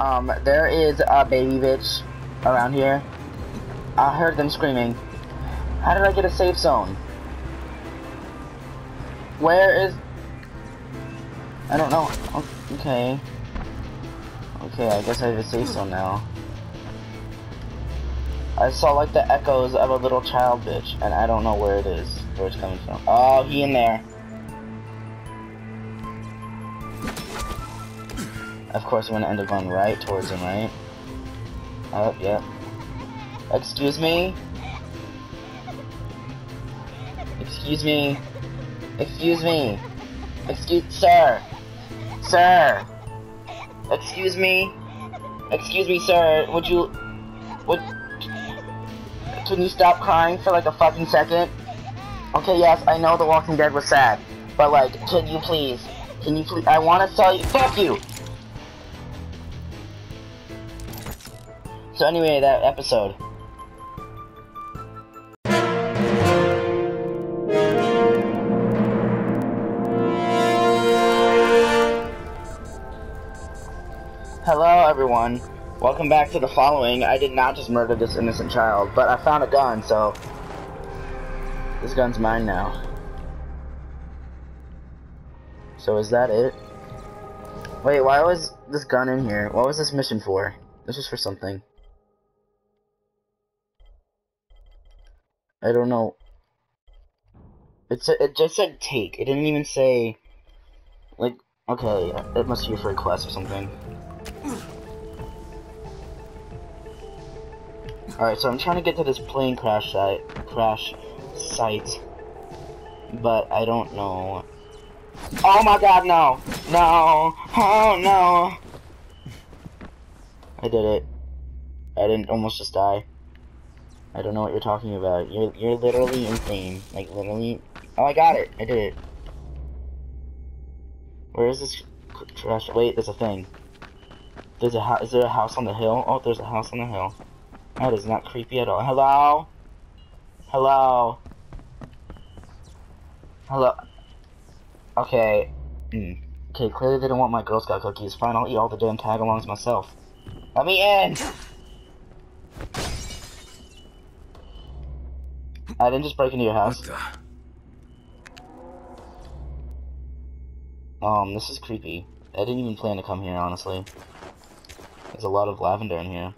Um, there is a baby bitch around here. I heard them screaming. How did I get a safe zone? Where is... I don't know. Okay. Okay, I guess I have a safe zone now. I saw like the echoes of a little child bitch, and I don't know where it is, where it's coming from. Oh, he in there. Of course, I'm gonna end up going right towards him, right? Oh, yep. Excuse me? Excuse me? Excuse me? Excuse- Sir! Sir! Excuse me? Excuse me, sir, would you- Would- Can you stop crying for like a fucking second? Okay, yes, I know The Walking Dead was sad, but like, can you please? Can you please- I wanna tell you- FUCK YOU! So anyway, that episode. Hello everyone. Welcome back to the following. I did not just murder this innocent child, but I found a gun, so this gun's mine now. So is that it? Wait, why was this gun in here? What was this mission for? This was for something. I don't know. It's it just said take. It didn't even say like okay, it must be for a quest or something. Alright, so I'm trying to get to this plane crash site crash site. But I don't know. Oh my god, no! No! Oh no! I did it. I didn't almost just die. I don't know what you're talking about. You're you're literally insane. Like literally. Oh, I got it. I did it. Where is this trash? Wait, there's a thing. There's a. Is there a house on the hill? Oh, there's a house on the hill. That is not creepy at all. Hello. Hello. Hello. Okay. Hmm. Okay, clearly they don't want my Girl Scout cookies. Fine, I'll eat all the damn tag-alongs myself. Let me in! I didn't just break into your house. Um, this is creepy. I didn't even plan to come here, honestly. There's a lot of lavender in here.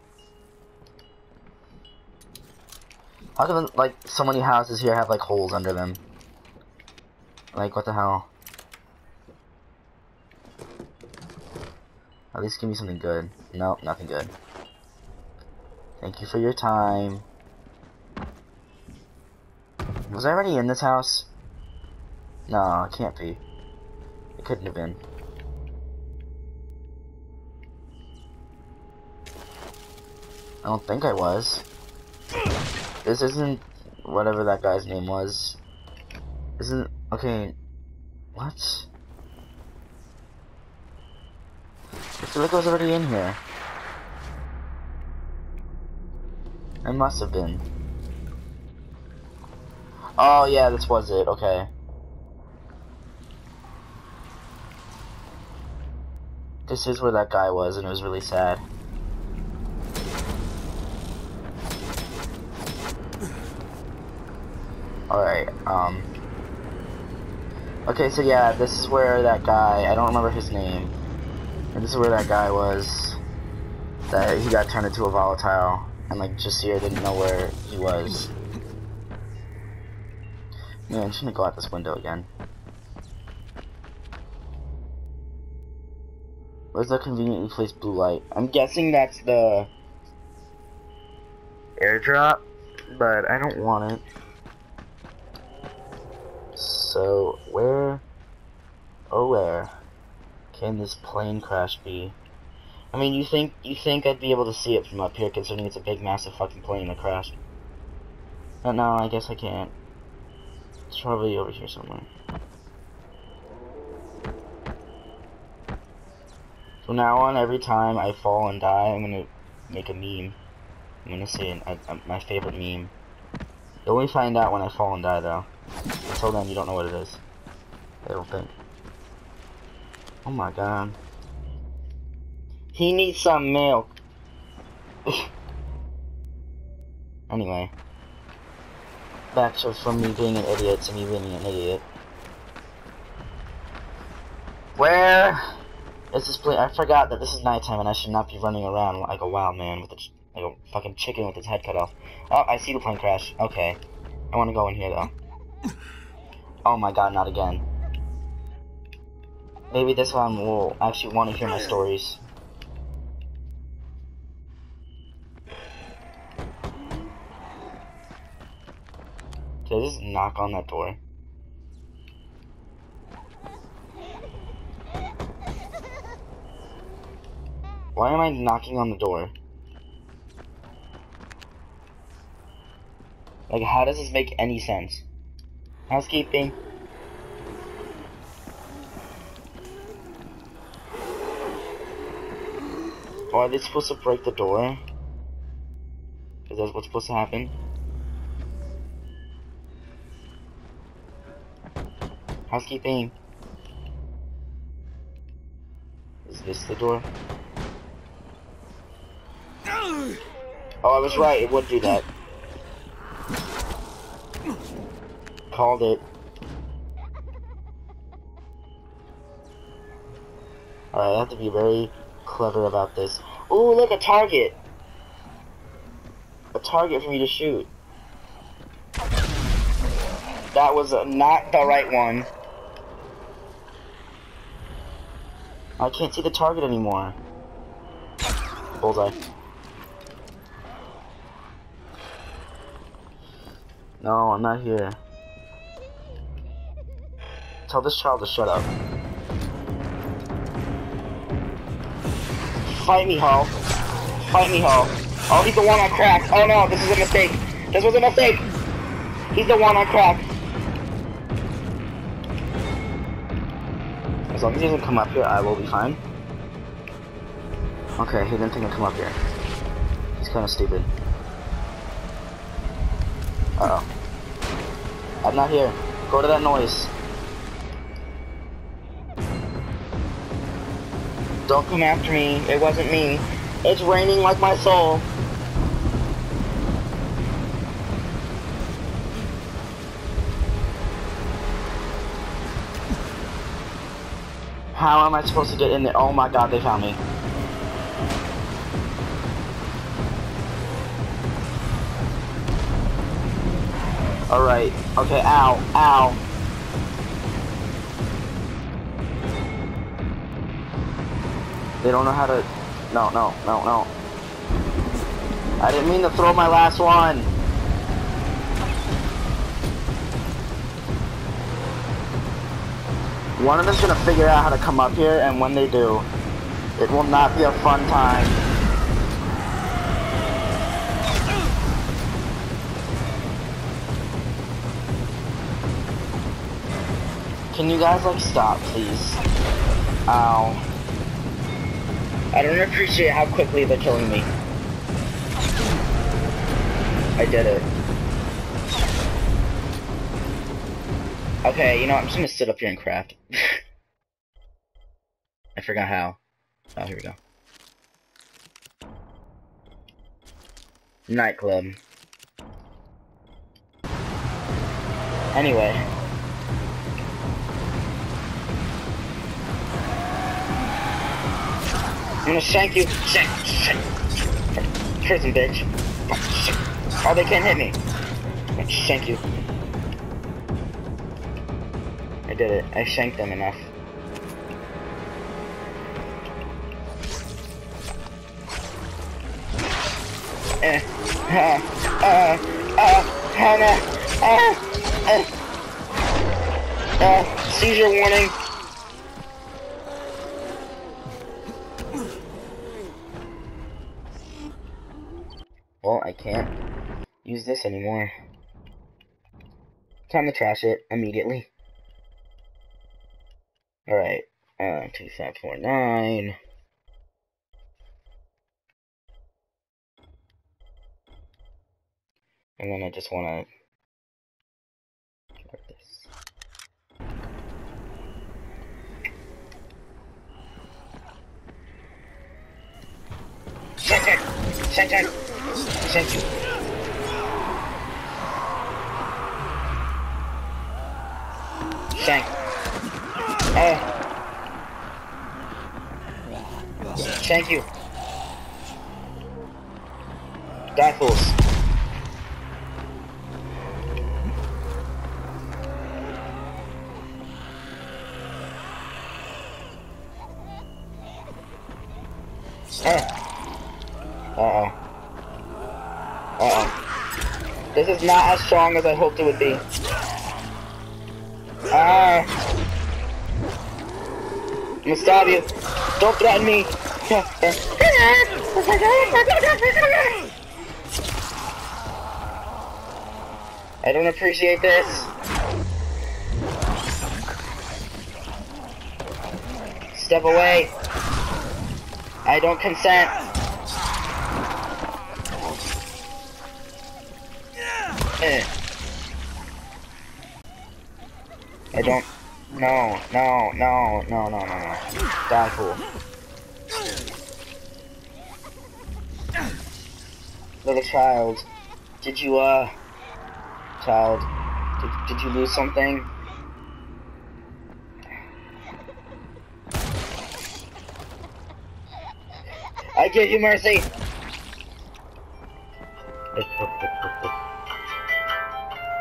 How come, like, so many houses here have, like, holes under them? Like, what the hell? At least give me something good. Nope, nothing good. Thank you for your time. Was I already in this house? No, it can't be. It couldn't have been. I don't think I was. This isn't whatever that guy's name was. Isn't okay. What? I feel like I was already in here. I must have been. Oh yeah, this was it. Okay. This is where that guy was, and it was really sad. Alright, um... Okay, so yeah, this is where that guy, I don't remember his name, and this is where that guy was, that he got turned into a volatile, and like, Jasir didn't know where he was. Man, I'm just gonna go out this window again. Where's the conveniently placed blue light? I'm guessing that's the airdrop, but I don't want it. So, where, oh where, can this plane crash be? I mean, you think, you think I'd be able to see it from up here, considering it's a big, massive fucking plane that crashed. But no, I guess I can't. It's probably over here somewhere. From now on, every time I fall and die, I'm gonna make a meme. I'm gonna say an, a, a, my favorite meme. You'll only find out when I fall and die, though. Until then, you don't know what it is. I don't think. Oh my god. He needs some milk. anyway. Back to from me being an idiot to me being an idiot. Where is this place? I forgot that this is nighttime and I should not be running around like a wild man with a, like a fucking chicken with its head cut off. Oh, I see the plane crash. Okay. I want to go in here though. Oh my god, not again. Maybe this one will actually want to hear my stories. I just knock on that door? Why am I knocking on the door? Like, how does this make any sense? Housekeeping. Oh, are they supposed to break the door? Is that what's supposed to happen? Housekeeping. Is this the door? Oh, I was right. It would do that. Called it. Alright, I have to be very clever about this. Ooh, look, a target! A target for me to shoot. That was not the right one. I can't see the target anymore. Bullseye. No, I'm not here. Tell this child to shut up. Fight me, Ho. Fight me, Ho. Oh, he's the one on crack. Oh no, this is a mistake. This was a mistake. He's the one on crack. As long as he doesn't come up here, I will be fine. Okay, he didn't think I'd come up here. He's kind of stupid. Uh oh. I'm not here. Go to that noise. Don't come after me. It wasn't me. It's raining like my soul. How am I supposed to get in there? Oh my god, they found me. Alright. Okay, ow, ow. They don't know how to... No, no, no, no. I didn't mean to throw my last one. One of them's gonna figure out how to come up here, and when they do, it will not be a fun time. Can you guys, like, stop, please? Ow. I don't appreciate how quickly they're killing me. I did it. Okay, you know, I'm just gonna sit up here and craft. I forgot how. Oh, here we go. Nightclub. Anyway. I'm gonna shank you. Shank, shank. Prison, bitch. Oh, oh they can't hit me. Shank you. Did it. I shanked them enough. Eh. Uh, uh, Hannah. Uh, uh, uh, seizure warning. Well, I can't use this anymore. Time to trash it immediately. Alright, uh, 2549. And then I just want to like this. Shank you. Shank. Oh. Thank you. Die. Uh-oh. This is not as strong as I hoped it would be. Ah. I'm. Don't threaten me. I don't appreciate this. Step away. I don't consent. Eh. I don't. No, no, no, no, no, no, no. Die, fool. Little child, did you, uh, child, did, did you lose something? I give you mercy!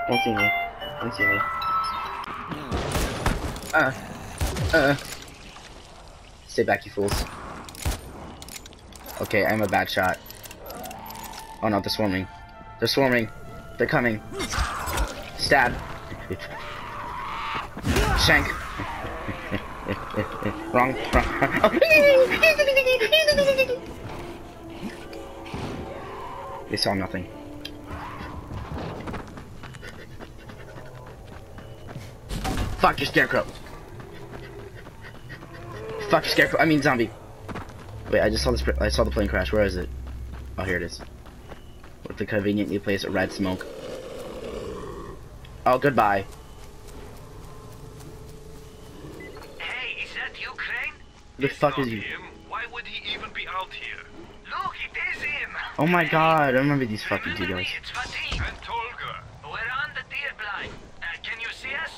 Don't see me. Don't see me. Uh. Uh. Stay back, you fools. Okay, I'm a bad shot. Oh no, they're swarming. They're swarming. They're coming. Stab. Shank. wrong, wrong. they saw nothing. Fuck your scarecrow. Fuck scarecrow. I mean zombie. Wait, I just saw this. I saw the plane crash. Where is it? Oh, here it is. With the conveniently placed red smoke. Oh, goodbye. Hey, is that Ukraine? The It's fuck not is you? him. Why would he even be out here? Look, it is him! Oh my god, I remember these fucking two Remember guys. me, it's Fatin. And Tolga. We're on the deer blind. Uh, can you see us?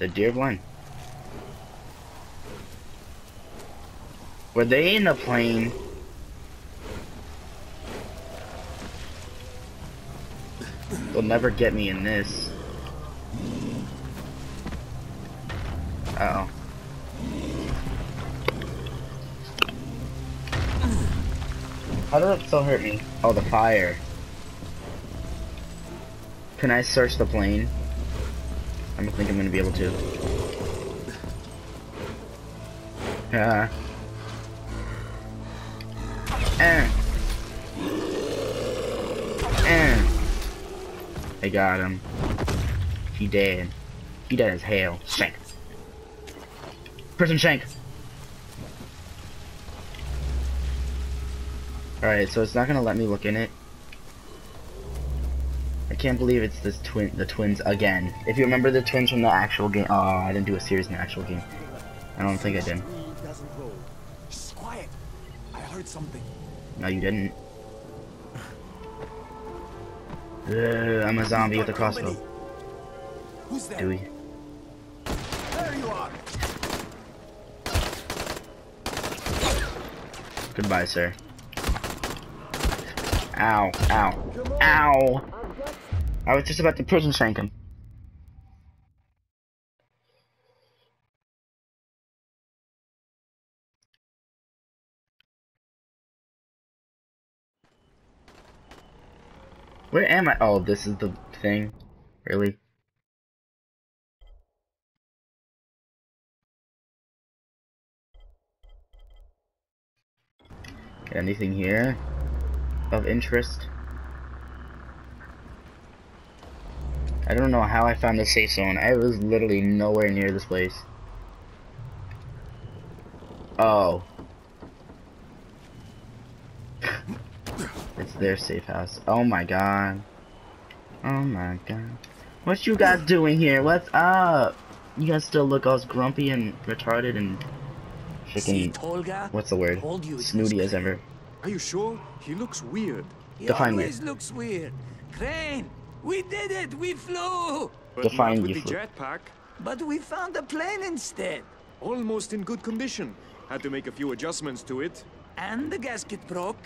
The deer blind. Were they in a plane? They'll never get me in this. Uh oh. How did it still hurt me? Oh, the fire. Can I search the plane? I don't think I'm gonna be able to. Yeah. I got him. He dead. He dead as hell. Shank. Prison shank. Alright, so it's not gonna let me look in it. I can't believe it's this twin, the twins again. If you remember the twins from the actual game, oh, I didn't do a series in the actual game. I don't think I did. doesn't roll. Shh, quiet. I heard something. No, you didn't. Ugh, I'm a zombie with a crossbow. Who's? Do we? There you are. Goodbye, sir. Ow, ow, ow! I was just about to prison shank him. Where am I? Oh, this is the thing? Really? Anything here of interest? I don't know how I found the safe zone. I was literally nowhere near this place. Oh. it's their safe house. Oh my god. Oh my god. What you guys doing here? What's up? You guys still look all grumpy and retarded and See, freaking Tolga? what's the word? Told you it was Snooty as ever. Are you sure? He looks weird. He Define always looks weird. Crane, we did it. We flew. But Define not with you the jetpack. But we found a plane instead. Almost in good condition. Had to make a few adjustments to it. And the gasket broke.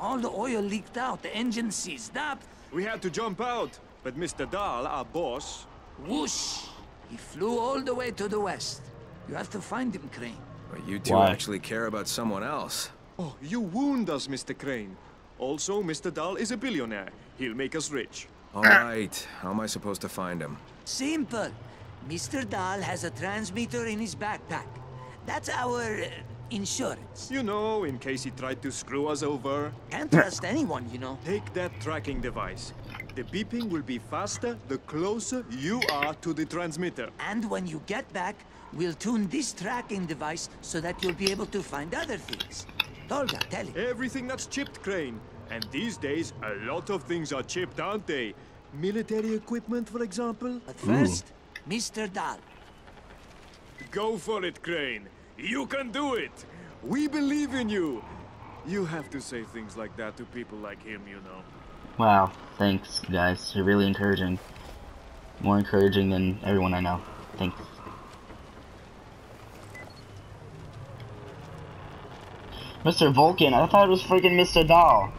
All the oil leaked out. The engine seized up. We had to jump out, but Mr. Dahl, our boss, Whoosh! He flew all the way to the west. You have to find him, Crane. Well, you two Why? actually care about someone else. Oh, you wound us, Mr. Crane. Also, Mr. Dahl is a billionaire. He'll make us rich. All right, how am I supposed to find him? Simple. Mr. Dahl has a transmitter in his backpack. That's our uh, insurance. You know, in case he tried to screw us over. Can't trust anyone, you know. Take that tracking device. The beeping will be faster the closer you are to the transmitter. And when you get back, we'll tune this tracking device so that you'll be able to find other things. Tolga, tell him. Everything that's chipped, Crane. And these days, a lot of things are chipped, aren't they? Military equipment, for example? But first, Mr. Dahl. Go for it, Crane. You can do it. We believe in you. You have to say things like that to people like him, you know. Wow, thanks, guys. You're really encouraging. More encouraging than everyone I know. Thanks. Mr. Vulcan, I thought it was freaking Mr. Dahl.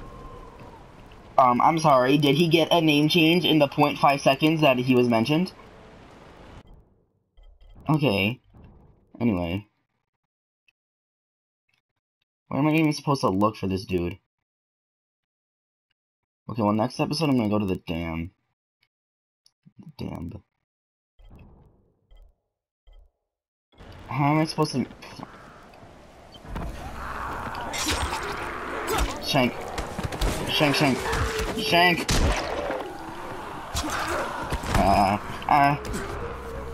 Um, I'm sorry, did he get a name change in the 0.5 seconds that he was mentioned? Okay. Anyway. Where am I even supposed to look for this dude? Okay, well, next episode I'm gonna go to the dam. The dam. How am I supposed to... Shank. Shank, shank. Shank! Uh, uh...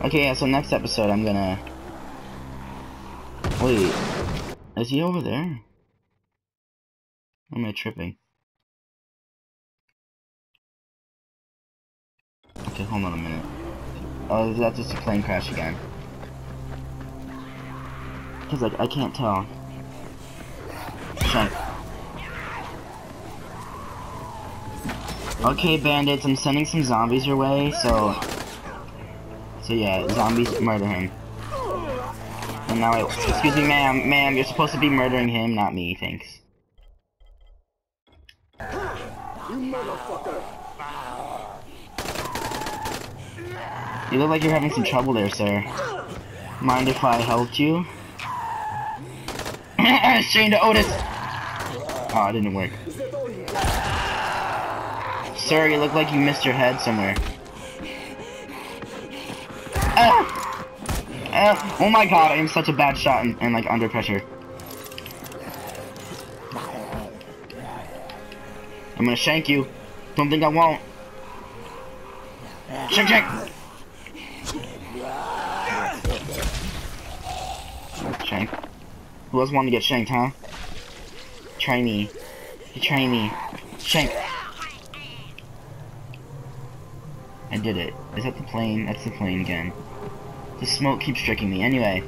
Okay, yeah, so next episode I'm gonna... Wait. Is he over there? Am I tripping? Okay, hold on a minute. Oh, is that just a plane crash again? Cause like I can't tell. Okay, bandits, I'm sending some zombies your way, so... So yeah, zombies murder him. And now I... Excuse me, ma'am, ma'am, you're supposed to be murdering him, not me, thanks. You motherfucker! You look like you're having some trouble there, sir. Mind if I helped you? Shane to Otis! Oh, it didn't work. Sir, you look like you missed your head somewhere. Ah! Ah! Oh my god, I am such a bad shot and, and like under pressure. I'm gonna shank you. Don't think I won't. Shank, shank! Shank. Who else wanted to get shanked, huh? Try me. Try me. Shank. I did it. Is that the plane? That's the plane again. The smoke keeps tricking me. Anyway.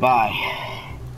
Bye.